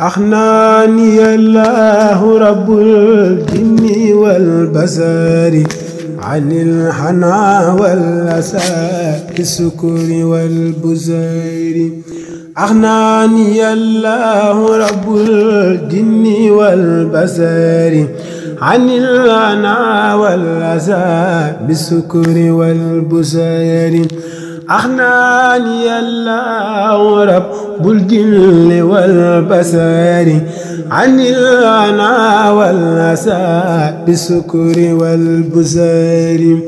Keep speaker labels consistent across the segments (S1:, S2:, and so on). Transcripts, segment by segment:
S1: أخناني الله رب الجن والبصر عن الحنا والأسى السكر والبزير. أغناني الله رب الجن والبصر عن الأنا والأسى بالسكر والبزير. أغناني الله رب الجن والبصر عن الأنا والأسى بالسكر والبزير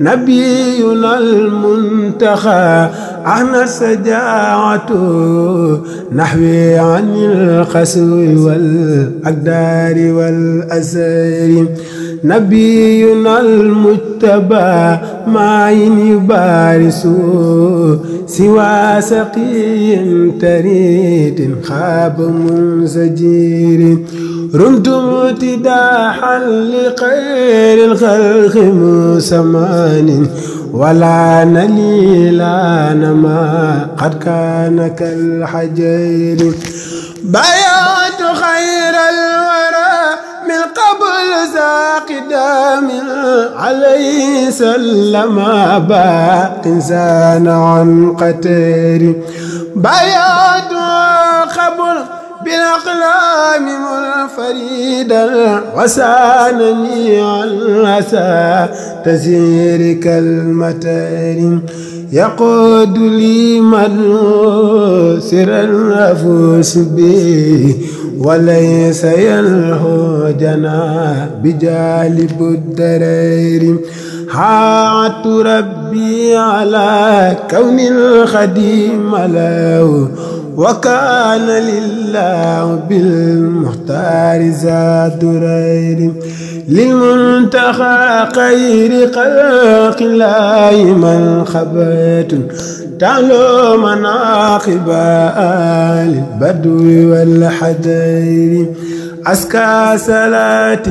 S1: نبينا المنتخى أحنا السجاعة نحوي عن الخسو والأقدار والأسير نبينا المجتبى ما يبارس سوى سقي تريد خاب منزجير. رمت امتداحا لخير الخلق مسمان. ولا نليلان ما قد كان كالحجير. بايعت خير عليه سلم باق زان عن قتير. بايعت قبل بالأقلام منفريدا وسانني عن عسى تسير كالمتار يقود لي من سر النفوس به وليس يلهو جنا بجالب الدرير. حاعت ربي على كون الخديم له وكان لله بالمختار زاد درير للمنتخى خير خلق الله من خبات تعلو مناقب آل البدو والحدير أسكى صلاة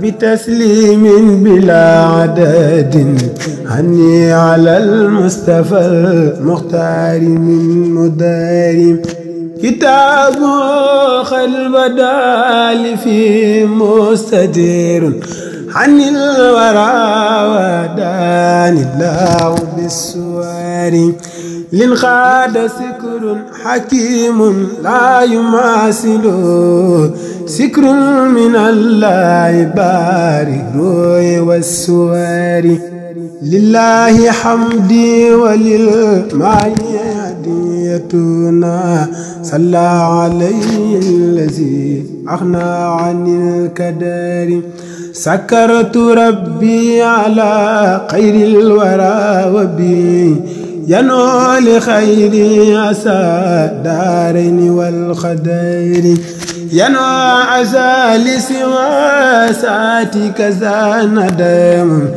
S1: بتسليم بلا عدد. هني على المصطفى المختار من مدار كتاب خلب دال في مستدير عن الورى ودان الله بالسوار. لنخاد سكر حكيم لا يماثل. سكر من الله روي والسوار. لله حمدي وللمعي هديتنا صلى عليه الذي أغنى عن الكدار سكرت ربي على خير الورى وبي ينو لخير أسى دارين والخدير. ينو عسى لسوى ساتي كذا ندم.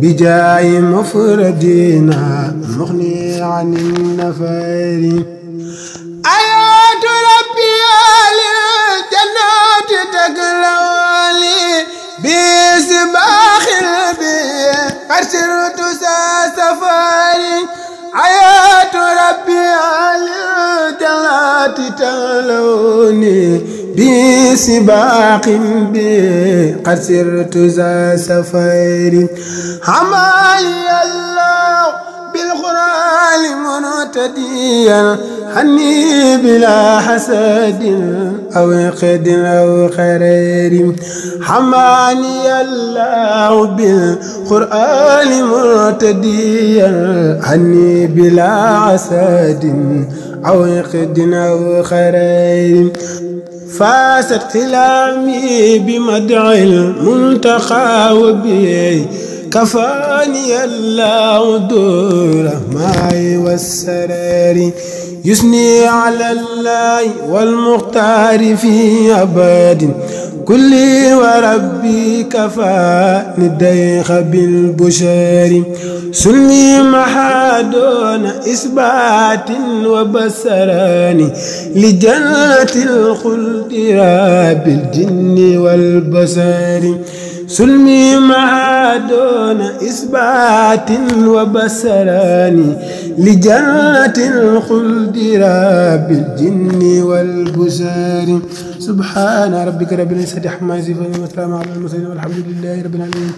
S1: بجاي مفردنا مغني عن النفير آيات ربي للجنات تقلولي بسباخ البي سرت سفاري. آيات ربي للجنات تقلوني بسباق قد سرت ذا سفير. حماي الله بالقرآن منتديا. حني بلا حسد أو قد أو خرير حماني الله بالقرآن منتديا. حني بلا حسد أو قد أو خرير فاست كلامي بمدع المنتقى وبي كفاني الله دور ماي والسرار يثني على الله والمختار في أبد كل وربي كفاني الديخ بالبشار سلمي محادون إثبات وبسراني لجنة الخلد راب الجن والبصر. سلمي ما دون إثبات وبسراني لجنة الخلد رب الجن والبشر. سبحان ربك رب العزة عما يصفون وسلام على المرسلين والحمد لله رب العالمين.